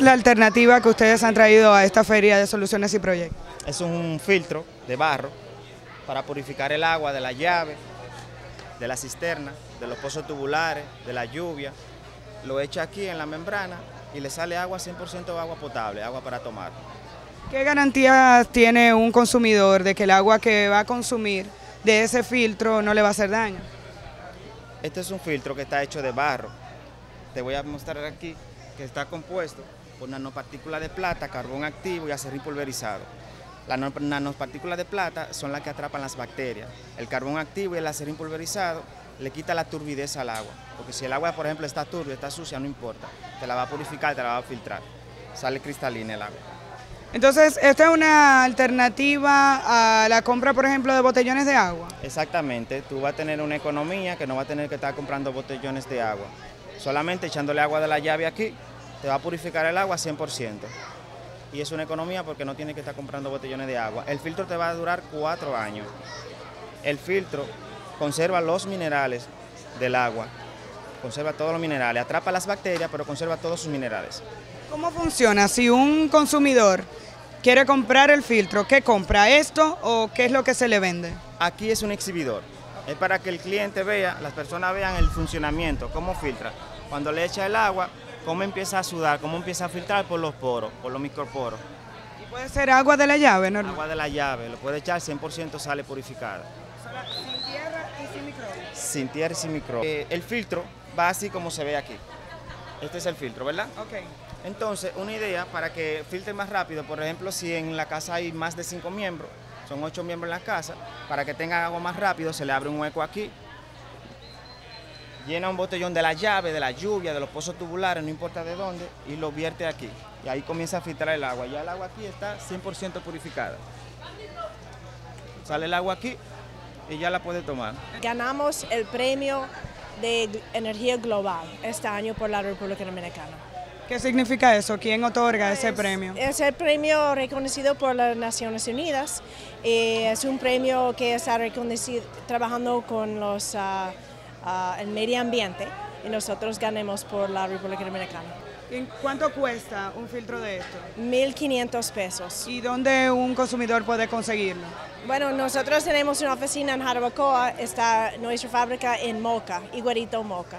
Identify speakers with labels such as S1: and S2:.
S1: la alternativa que ustedes han traído a esta feria de soluciones y proyectos?
S2: Es un filtro de barro para purificar el agua de la llave, de la cisterna, de los pozos tubulares, de la lluvia. Lo echa aquí en la membrana y le sale agua 100% agua potable, agua para tomar.
S1: ¿Qué garantías tiene un consumidor de que el agua que va a consumir de ese filtro no le va a hacer daño?
S2: Este es un filtro que está hecho de barro. Te voy a mostrar aquí que está compuesto por nanopartículas de plata, carbón activo y acerrín pulverizado. Las nanopartículas de plata son las que atrapan las bacterias. El carbón activo y el acerrín pulverizado le quita la turbidez al agua. Porque si el agua, por ejemplo, está turbia, está sucia, no importa. Te la va a purificar, te la va a filtrar. Sale cristalina el agua.
S1: Entonces, ¿esta es una alternativa a la compra, por ejemplo, de botellones de agua?
S2: Exactamente. Tú vas a tener una economía que no va a tener que estar comprando botellones de agua. Solamente echándole agua de la llave aquí, te va a purificar el agua 100% y es una economía porque no tiene que estar comprando botellones de agua. El filtro te va a durar cuatro años. El filtro conserva los minerales del agua, conserva todos los minerales, atrapa las bacterias, pero conserva todos sus minerales.
S1: ¿Cómo funciona? Si un consumidor quiere comprar el filtro, ¿qué compra? ¿Esto o qué es lo que se le vende?
S2: Aquí es un exhibidor. Es para que el cliente vea, las personas vean el funcionamiento, cómo filtra. Cuando le echa el agua, cómo empieza a sudar, cómo empieza a filtrar por los poros, por los microporos.
S1: ¿Y puede ser agua de la llave, no?
S2: Agua de la llave, lo puede echar 100% sale purificada.
S1: Sin tierra y sin microbios.
S2: Sin tierra y sin microbios. Eh, el filtro va así como se ve aquí. Este es el filtro, ¿verdad?
S1: Ok.
S2: Entonces, una idea para que filtre más rápido, por ejemplo, si en la casa hay más de cinco miembros, son ocho miembros en la casa, para que tenga agua más rápido, se le abre un hueco aquí llena un botellón de la llave, de la lluvia, de los pozos tubulares, no importa de dónde, y lo vierte aquí. Y ahí comienza a filtrar el agua. Ya el agua aquí está 100% purificada. Sale el agua aquí y ya la puede tomar.
S3: Ganamos el premio de energía global este año por la República Dominicana.
S1: ¿Qué significa eso? ¿Quién otorga ese premio?
S3: Es el premio reconocido por las Naciones Unidas. Eh, es un premio que está reconocido trabajando con los... Uh, el medio ambiente y nosotros ganemos por la República Dominicana.
S1: ¿Cuánto cuesta un filtro de esto?
S3: 1.500 pesos.
S1: ¿Y dónde un consumidor puede conseguirlo?
S3: Bueno, nosotros tenemos una oficina en Jarabacoa, está nuestra fábrica en Moca, Iguarito Moca.